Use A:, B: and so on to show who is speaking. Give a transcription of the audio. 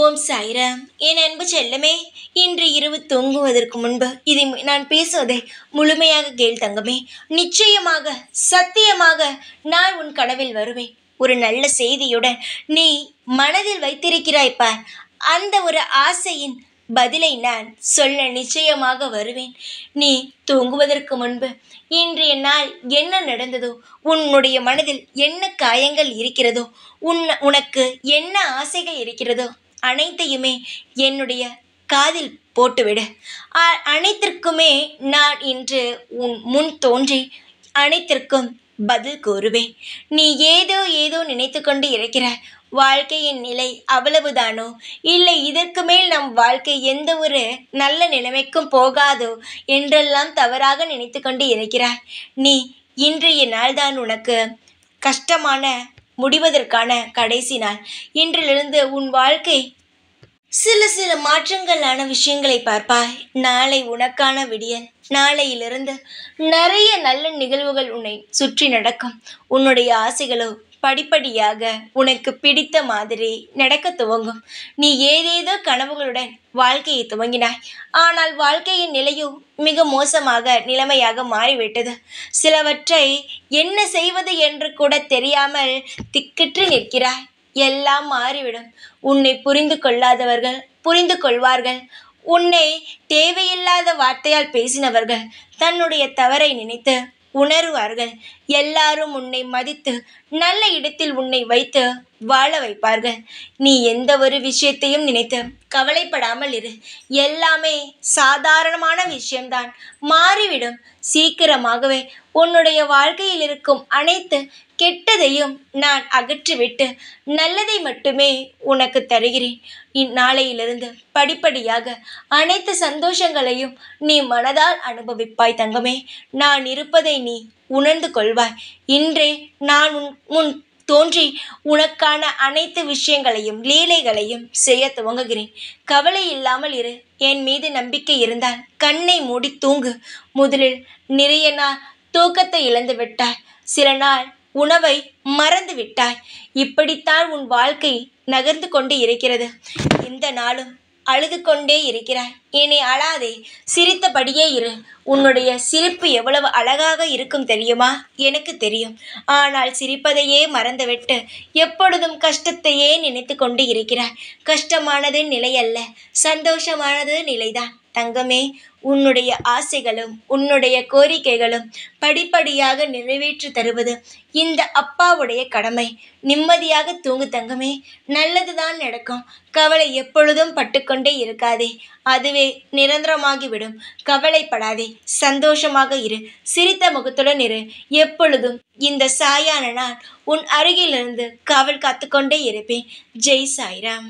A: ஓம் சாய்ராம். என் அன்பு செல்லமே இன்று இரவு தூங்குவதற்கு முன்பு இதை நான் பேசுவதை முழுமையாக கேள் தங்கமே. நிச்சயமாக சத்தியமாக நான் உன் கனவில் வருவேன். ஒரு நல்ல செய்தியுடன் நீ மனதில் வைத்திருக்கிறாய்ப்பா அந்த ஒரு ஆசையின் பதிலை நான் சொல்ல நிச்சயமாக வருவேன். நீ தூங்குவதற்கு முன்பு இன்றைய நாள் என்ன நடந்ததோ உன்னுடைய மனதில் என்ன காயங்கள் இருக்கிறதோ உன் உனக்கு என்ன ஆசைகள் இருக்கிறதோ அனைத்தையுமே என்னுடைய காதில் போட்டுவிடு. அனைத்திற்குமே நான் இன்று உன் முன் தோன்றி அனைத்திற்கும் பதில் கூறுவேன். நீ ஏதோ ஏதோ நினைத்து கொண்டு இருக்கிறாய் வாழ்க்கையின் நிலை அவ்வளவுதானோ? இல்லை இதற்கு மேல் நம் வாழ்க்கை எந்த ஒரு நல்ல நிலைமைக்கும் போகாதோ என்றெல்லாம் தவறாக நினைத்து கொண்டு இருக்கிறாய். நீ இன்றைய நாள்தான் உனக்கு கஷ்டமான முடிவதற்கான கடைசி நாள். இன்றிலிருந்து உன் வாழ்க்கை சில சில மாற்றங்களான விஷயங்களை பார்ப்பாய். நாளை உனக்கான விடியல். நாளையிலிருந்து நிறைய நல்ல நிகழ்வுகள் உன்னை சுற்றி நடக்கும். உன்னுடைய ஆசைகளோ படிப்படியாக உனக்கு பிடித்த மாதிரி நடக்க துவங்கும். நீ ஏதேதோ கனவுகளுடன் வாழ்க்கையை துவங்கினாய். ஆனால் வாழ்க்கையின் நிலையோ மிக மோசமாக நிலைமையாக மாறிவிட்டது. சிலவற்றை என்ன செய்வது என்று கூட தெரியாமல் திக்கிட்டு நிற்கிறாய். எல்லாம் மாறிவிடும். உன்னை புரிந்து கொள்ளாதவர்கள் புரிந்து கொள்வார்கள். உன்னை தேவையில்லாத வார்த்தையால் பேசினவர்கள் தன்னுடைய தவறை நினைத்து உணருவார்கள். எல்லாரும் உன்னை மதித்து நல்ல இடத்தில் உன்னை வைத்து வாழ வைப்பார்கள். நீ எந்த ஒரு விஷயத்தையும் நினைத்து கவலைப்படாமல் இரு. எல்லாமே சாதாரணமான விஷயம்தான். மாறிவிடும். சீக்கிரமாகவே உன்னுடைய வாழ்க்கையில் இருக்கும் அனைத்து கெட்டதையும் நான் அகற்றிவிட்டு நல்லதை மட்டுமே உனக்கு தருகிறேன். இந்நாளையிலிருந்து படிப்படியாக அனைத்து சந்தோஷங்களையும் நீ மனதால் அனுபவிப்பாய் தங்கமே. நான் இருப்பதை நீ உணர்ந்து கொள்வாய். இன்றே நான் உன் முன் தோன்றி உனக்கான அனைத்து விஷயங்களையும் லீலைகளையும் செய்ய துவங்குகிறேன். கவலை இல்லாமல் இரு. என் மீது நம்பிக்கை இருந்தால் கண்ணை மூடி தூங்கு. முதலில் நிறைய நாள் தூக்கத்தை இழந்து விட்டாய். சில நாள் உணவை மறந்து விட்டாய். இப்படித்தான் உன் வாழ்க்கை நகர்ந்து கொண்டு இருக்கிறது. இந்த நாளும் அழுது கொண்டே இருக்கிறாய். இனி அழாதே சிரித்தபடியே இரு. உன்னுடைய சிரிப்பு எவ்வளவு அழகாக இருக்கும் தெரியுமா? எனக்கு தெரியும். ஆனால் சிரிப்பதையே மறந்துவிட்டு எப்பொழுதும் கஷ்டத்தையே நினைத்து கொண்டு இருக்கிறாய். கஷ்டமானது நிலையல்ல. சந்தோஷமானது நிலைதான். தங்கமே உன்னுடைய ஆசைகளும் உன்னுடைய கோரிக்கைகளும் படிப்படியாக நிறைவேற்றி தருவது இந்த அப்பாவுடைய கடமை. நிம்மதியாக தூங்கு தங்கமே நல்லதுதான் நடக்கும். கவலை எப்பொழுதும் பட்டுக்கொண்டே இருக்காதே. அதுவே நிரந்தரமாகிவிடும். கவலைப்படாதே சந்தோஷமாக இரு. சிரித்த முகத்துடன் இரு. எப்பொழுதும் இந்த சாயான நான் உன் அருகிலிருந்து காவல் காத்துக்கொண்டே இருப்பேன். ஜெய் சாய்ராம்.